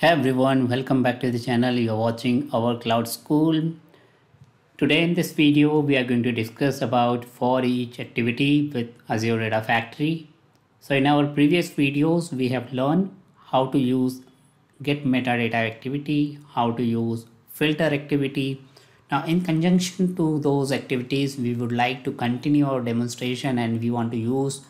Hey everyone, welcome back to the channel. You're watching our cloud school. Today in this video, we are going to discuss about for each activity with Azure Data Factory. So in our previous videos, we have learned how to use get metadata activity, how to use filter activity. Now in conjunction to those activities, we would like to continue our demonstration and we want to use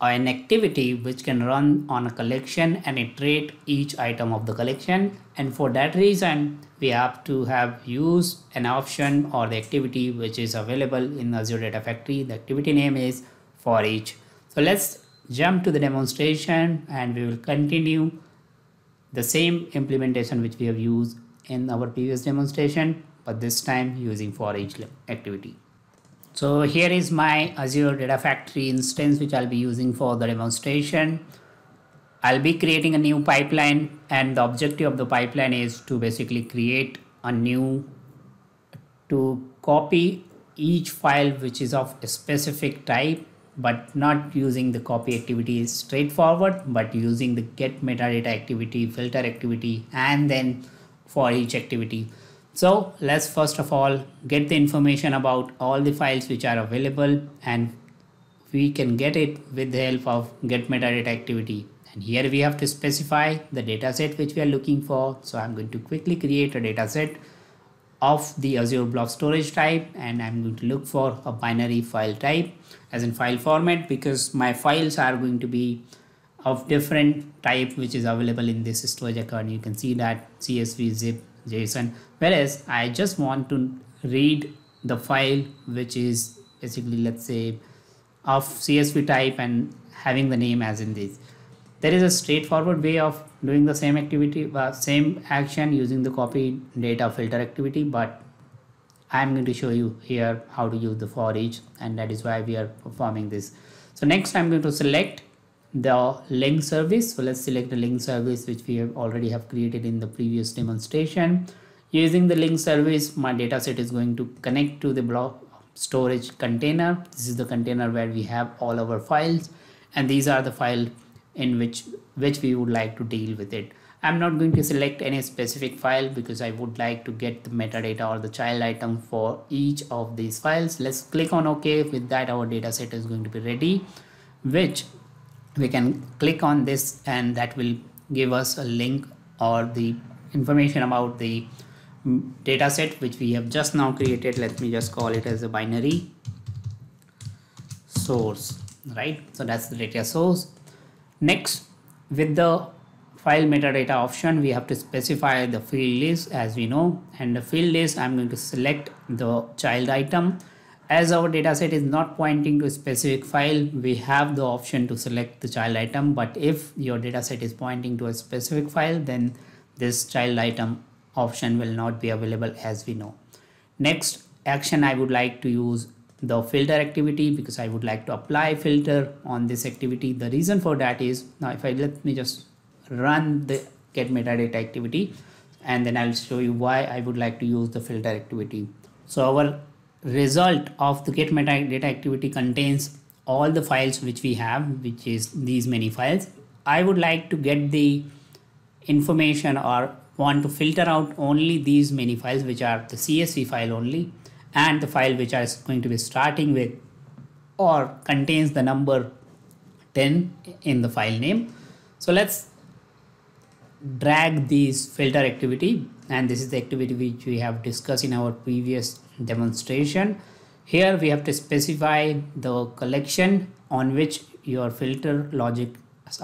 an activity which can run on a collection and iterate each item of the collection. And for that reason we have to have use an option or the activity which is available in Azure Data Factory. The activity name is for each. So let's jump to the demonstration and we will continue the same implementation which we have used in our previous demonstration but this time using for each activity so here is my Azure Data Factory instance which I'll be using for the demonstration. I'll be creating a new pipeline and the objective of the pipeline is to basically create a new to copy each file which is of a specific type but not using the copy activity is straightforward but using the get metadata activity filter activity and then for each activity so let's first of all get the information about all the files which are available and we can get it with the help of get metadata activity. And here we have to specify the dataset which we are looking for. So I'm going to quickly create a dataset of the Azure Blob Storage type and I'm going to look for a binary file type as in file format because my files are going to be of different type which is available in this storage account. You can see that CSV, zip, JSON whereas I just want to read the file which is basically let's say of CSV type and having the name as in this. There is a straightforward way of doing the same activity, uh, same action using the copy data filter activity, but I'm going to show you here how to use the for each and that is why we are performing this. So next I'm going to select the link service. So let's select the link service which we have already have created in the previous demonstration. Using the link service, my dataset is going to connect to the blob storage container. This is the container where we have all our files and these are the file in which which we would like to deal with it. I'm not going to select any specific file because I would like to get the metadata or the child item for each of these files. Let's click on OK. With that, our dataset is going to be ready, which we can click on this and that will give us a link or the information about the data set which we have just now created. Let me just call it as a binary source right? So that's the data source. Next with the file metadata option we have to specify the field list as we know. And the field list i'm going to select the child item as our dataset is not pointing to a specific file, we have the option to select the child item. But if your dataset is pointing to a specific file, then this child item option will not be available as we know. Next action, I would like to use the filter activity because I would like to apply filter on this activity. The reason for that is now if I let me just run the get metadata activity and then I'll show you why I would like to use the filter activity. So our result of the get metadata activity contains all the files which we have which is these many files. I would like to get the information or want to filter out only these many files which are the csv file only and the file which is going to be starting with or contains the number 10 in the file name. So let's drag this filter activity and this is the activity which we have discussed in our previous demonstration. Here we have to specify the collection on which your filter logic is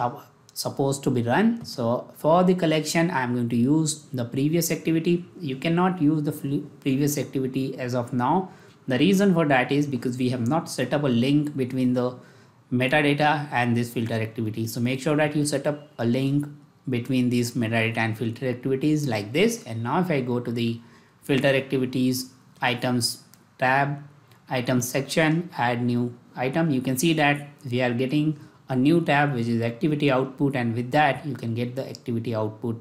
supposed to be run. So for the collection i'm going to use the previous activity. You cannot use the previous activity as of now. The reason for that is because we have not set up a link between the metadata and this filter activity. So make sure that you set up a link between these metadata and filter activities like this. And now if I go to the filter activities items tab items section add new item. You can see that we are getting a new tab which is activity output and with that you can get the activity output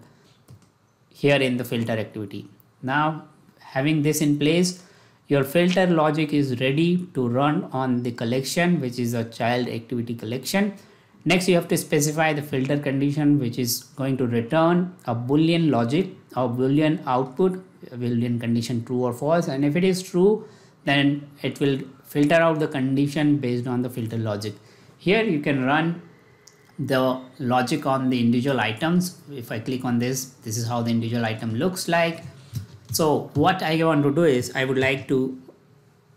here in the filter activity. Now having this in place your filter logic is ready to run on the collection which is a child activity collection. Next, you have to specify the filter condition, which is going to return a boolean logic or boolean output, boolean condition true or false. And if it is true, then it will filter out the condition based on the filter logic. Here you can run the logic on the individual items. If I click on this, this is how the individual item looks like. So what I want to do is I would like to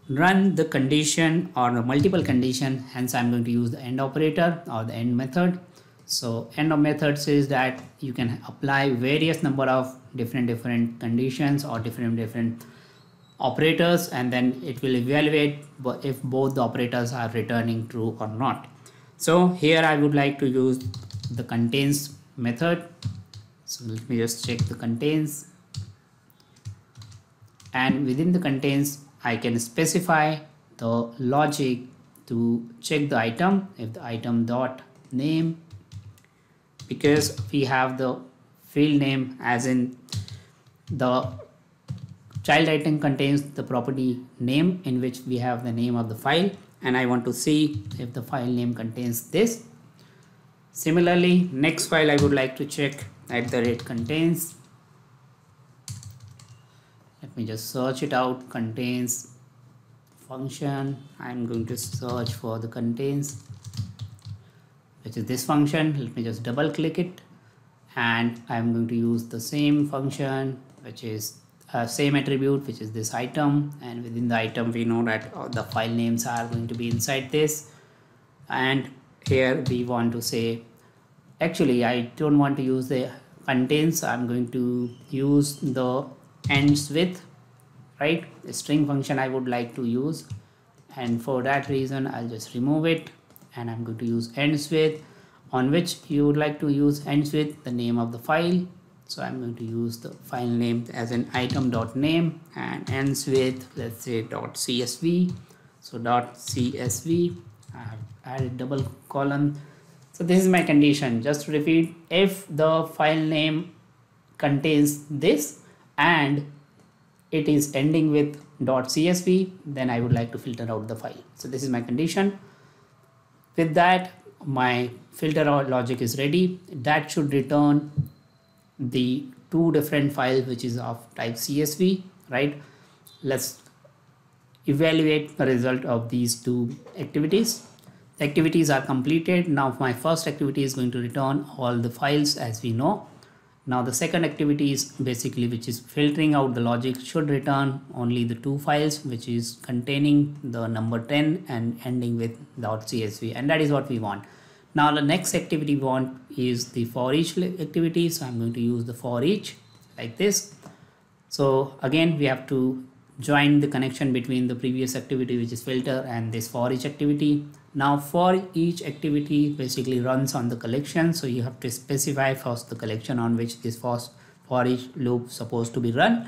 run the condition or the multiple condition hence i'm going to use the and operator or the and method so end of method says that you can apply various number of different different conditions or different different operators and then it will evaluate if both the operators are returning true or not. So here i would like to use the contains method. So let me just check the contains. And within the contains I can specify the logic to check the item. If the item dot name because we have the field name as in the child item contains the property name in which we have the name of the file. And I want to see if the file name contains this. Similarly, next file I would like to check at the rate contains. Let me just search it out. Contains function. I'm going to search for the contains which is this function. Let me just double click it. And I'm going to use the same function which is uh, same attribute which is this item. And within the item we know that the file names are going to be inside this. And here we want to say actually I don't want to use the contains. I'm going to use the ends with right? String function I would like to use. And for that reason I'll just remove it and I'm going to use ends with on which you would like to use ends with the name of the file. So I'm going to use the file name as an item dot name and ends with let's say dot csv so dot csv I have added double column so this is my condition. Just to repeat if the file name contains this and it is ending with dot .csv then I would like to filter out the file. So this is my condition with that my filter logic is ready. That should return the two different files which is of type csv right? Let's evaluate the result of these two activities. The activities are completed. Now my first activity is going to return all the files as we know now the second activity is basically which is filtering out the logic should return only the two files which is containing the number 10 and ending with .csv and that is what we want. Now the next activity we want is the for each activity. So I'm going to use the for each like this. So again we have to join the connection between the previous activity which is filter and this for each activity now for each activity basically runs on the collection. So you have to specify first the collection on which this first for each loop supposed to be run.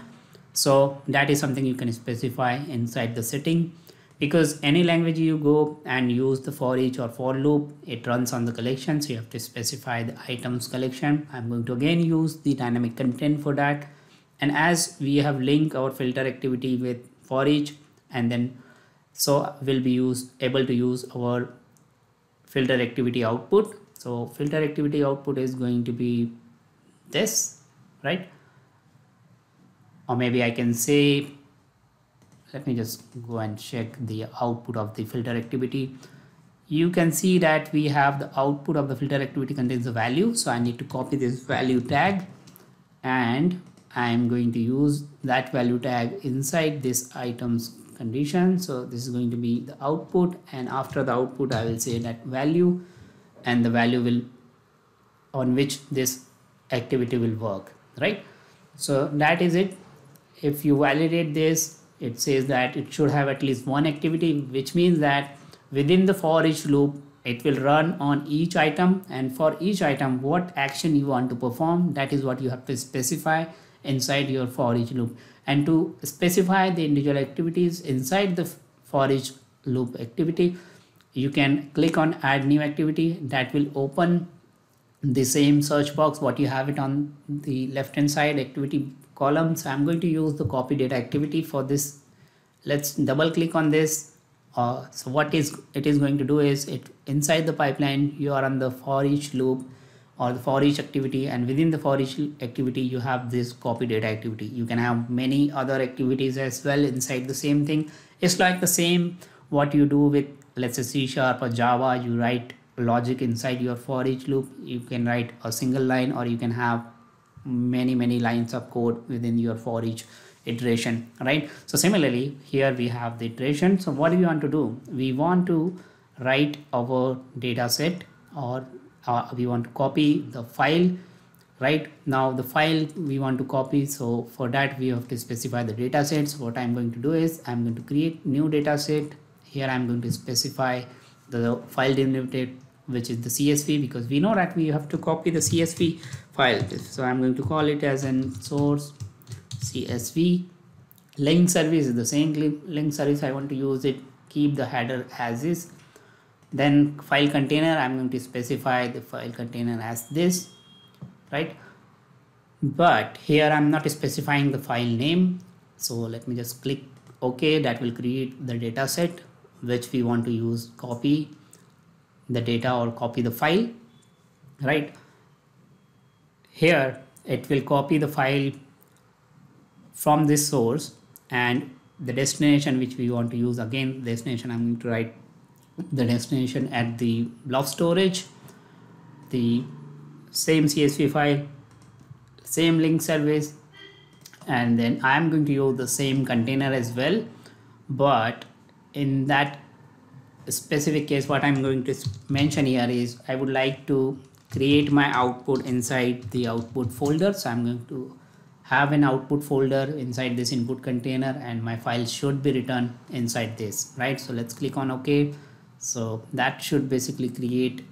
So that is something you can specify inside the setting. Because any language you go and use the for each or for loop it runs on the collection. So you have to specify the items collection. I'm going to again use the dynamic content for that. And as we have linked our filter activity with for each and then so we'll be use able to use our filter activity output. So filter activity output is going to be this right? Or maybe I can say let me just go and check the output of the filter activity. You can see that we have the output of the filter activity contains a value. So I need to copy this value tag. And I am going to use that value tag inside this items condition. So this is going to be the output and after the output I will say that value and the value will on which this activity will work, right? So that is it. If you validate this, it says that it should have at least one activity, which means that within the for each loop, it will run on each item and for each item, what action you want to perform, that is what you have to specify inside your for each loop. And to specify the individual activities inside the for each loop activity you can click on add new activity that will open the same search box what you have it on the left hand side activity column. So i'm going to use the copy data activity for this. Let's double click on this. Uh, so what is it is going to do is it inside the pipeline you are on the for each loop or the for each activity and within the for each activity you have this copy data activity. You can have many other activities as well inside the same thing. It's like the same what you do with let's say c sharp or java. You write logic inside your for each loop. You can write a single line or you can have many many lines of code within your for each iteration right? So similarly here we have the iteration. So what do we want to do? We want to write our data set or uh, we want to copy the file right? Now the file we want to copy so for that we have to specify the data sets. What i'm going to do is i'm going to create new data set. Here i'm going to specify the file delimited which is the csv because we know that we have to copy the csv file. So i'm going to call it as an source csv link service is the same. Link service i want to use it. Keep the header as is then file container i'm going to specify the file container as this right? But here i'm not specifying the file name. So let me just click ok. That will create the data set which we want to use copy the data or copy the file right? Here it will copy the file from this source and the destination which we want to use. Again destination i'm going to write the destination at the blob storage the same csv file same link service and then i'm going to use the same container as well. But in that specific case what i'm going to mention here is i would like to create my output inside the output folder. So i'm going to have an output folder inside this input container and my file should be written inside this right? So let's click on ok so that should basically create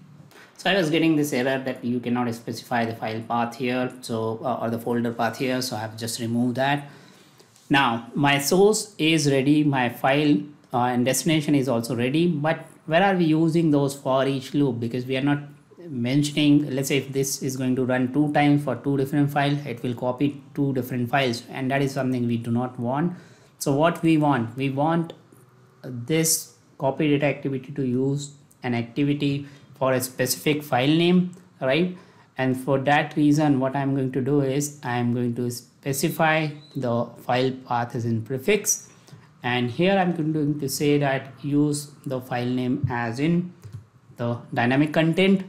so I was getting this error that you cannot specify the file path here so uh, or the folder path here so I have just removed that. Now my source is ready my file uh, and destination is also ready but where are we using those for each loop? Because we are not mentioning let's say if this is going to run two times for two different files it will copy two different files and that is something we do not want. So what we want? We want this copy data activity to use an activity for a specific file name right? And for that reason what I'm going to do is I'm going to specify the file path as in prefix. And here I'm going to say that use the file name as in the dynamic content.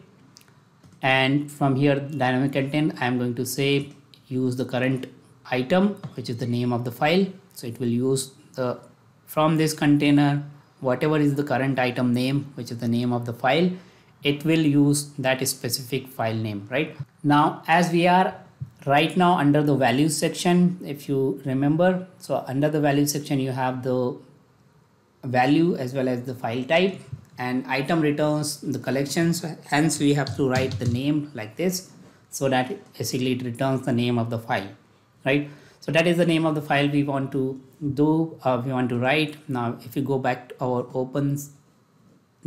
And from here dynamic content I'm going to say use the current item which is the name of the file. So it will use the from this container whatever is the current item name which is the name of the file it will use that specific file name right? Now as we are right now under the values section if you remember so under the value section you have the value as well as the file type and item returns the collections. Hence we have to write the name like this so that basically it returns the name of the file right? So that is the name of the file we want to do uh, we want to write now if you go back to our opens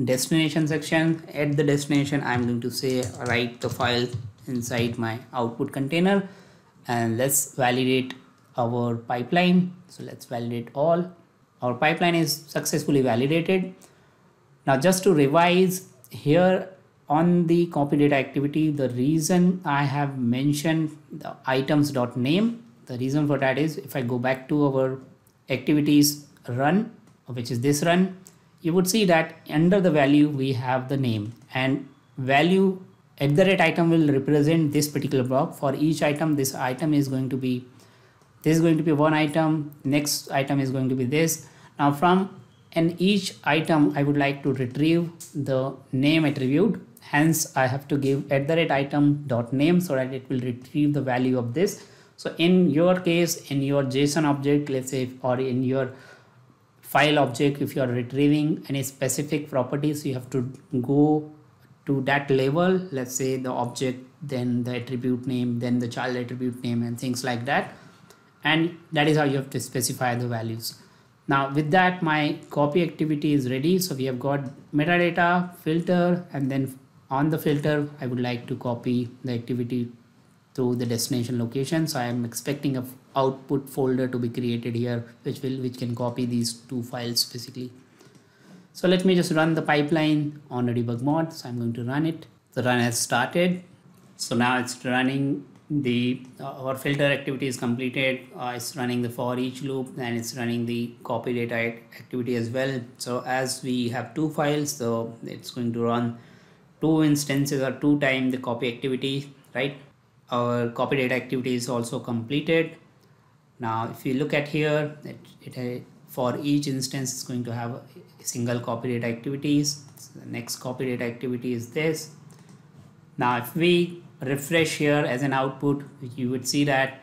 destination section at the destination i'm going to say write the file inside my output container and let's validate our pipeline. So let's validate all. Our pipeline is successfully validated. Now just to revise here on the copy data activity the reason i have mentioned the items dot name the reason for that is if i go back to our activities run which is this run you would see that under the value we have the name. And value at the rate item will represent this particular block. For each item this item is going to be this is going to be one item next item is going to be this. Now from and each item I would like to retrieve the name attribute. Hence I have to give at the rate item dot name so that it will retrieve the value of this so in your case, in your JSON object, let's say, or in your file object, if you are retrieving any specific properties, you have to go to that level, let's say the object, then the attribute name, then the child attribute name and things like that. And that is how you have to specify the values. Now with that, my copy activity is ready. So we have got metadata, filter, and then on the filter, I would like to copy the activity to the destination location so i am expecting a output folder to be created here which will which can copy these two files basically So let me just run the pipeline on a debug mode. So I'm going to run it. The run has started. So now it's running the uh, our filter activity is completed. Uh, it's running the for each loop and it's running the copy data activity as well. So as we have two files, so it's going to run two instances or two time the copy activity, right? Our copy data activity is also completed. Now, if you look at here, it, it for each instance is going to have a single copy data activities. So the next copy data activity is this. Now, if we refresh here as an output, you would see that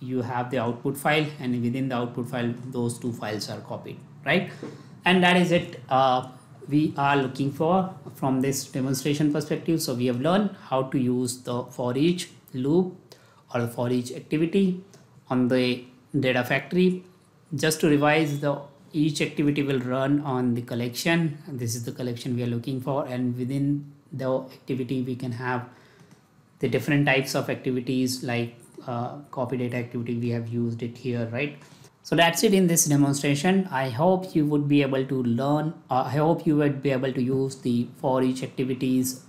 you have the output file and within the output file, those two files are copied, right? And that is it. Uh, we are looking for from this demonstration perspective. So we have learned how to use the for each loop or for each activity on the data factory. Just to revise the each activity will run on the collection. This is the collection we are looking for and within the activity we can have the different types of activities like uh, copy data activity we have used it here right so that's it in this demonstration. I hope you would be able to learn, uh, I hope you would be able to use the for each activities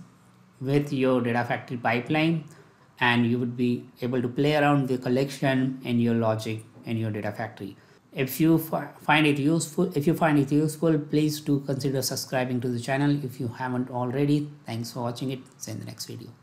with your data factory pipeline and you would be able to play around the collection and your logic in your data factory. If you find it useful, if you find it useful, please do consider subscribing to the channel if you haven't already. Thanks for watching it. See you in the next video.